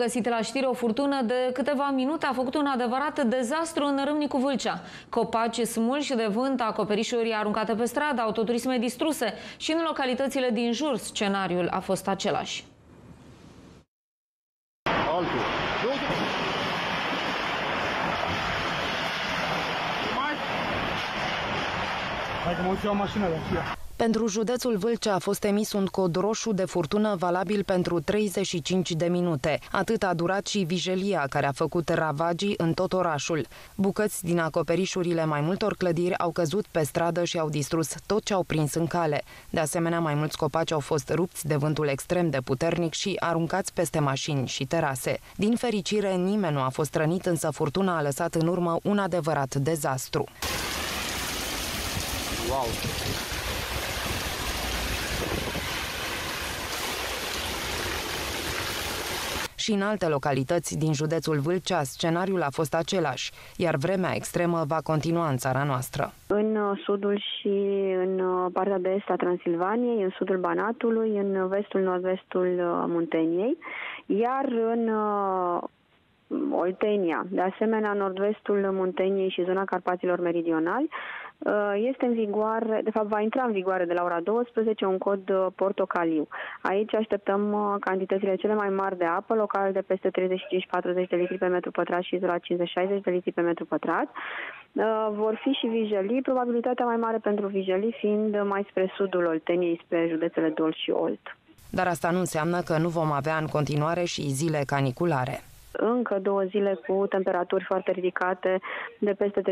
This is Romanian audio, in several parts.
Găsit la știri o furtună de câteva minute a făcut un adevărat dezastru în Râmnicu Vâlcea. Copaci smulși de vânt, acoperișuri aruncate pe stradă, autoturisme distruse și în localitățile din jur scenariul a fost același. Altul. Hai că mă uit eu mașină la aceea. Pentru județul Vâlcea a fost emis un cod roșu de furtună valabil pentru 35 de minute. Atât a durat și vijelia care a făcut ravagii în tot orașul. Bucăți din acoperișurile mai multor clădiri au căzut pe stradă și au distrus tot ce au prins în cale. De asemenea, mai mulți copaci au fost rupți de vântul extrem de puternic și aruncați peste mașini și terase. Din fericire, nimeni nu a fost rănit, însă furtuna a lăsat în urmă un adevărat dezastru. Wow. Și în alte localități din județul Vâlcea, scenariul a fost același, iar vremea extremă va continua în țara noastră. În uh, sudul și în uh, partea de est a Transilvaniei, în sudul Banatului, în vestul nord-vestul uh, Munteniei, iar în Oltenia, de asemenea nord-vestul Munteniei și zona Carpaților Meridionali, uh, este în vigoare, de fapt va intra în vigoare de la ora 12 un cod uh, portocaliu. Aici așteptăm uh, cantitățile cele mai mari de apă, local de peste 35-40 de litri pe metru pătrat și izolat 50-60 de litri pe metru pătrat. Vor fi și vijelii, probabilitatea mai mare pentru vijelii fiind mai spre sudul Olteniei, spre județele Dol și Olt. Dar asta nu înseamnă că nu vom avea în continuare și zile caniculare încă două zile cu temperaturi foarte ridicate de peste 33-34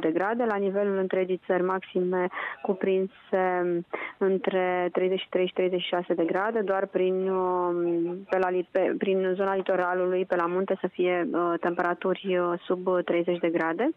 de grade, la nivelul întregii țări maxime cuprinse între 33 și 36 de grade, doar prin, um, pe la, pe, prin zona litoralului, pe la munte, să fie uh, temperaturi uh, sub 30 de grade.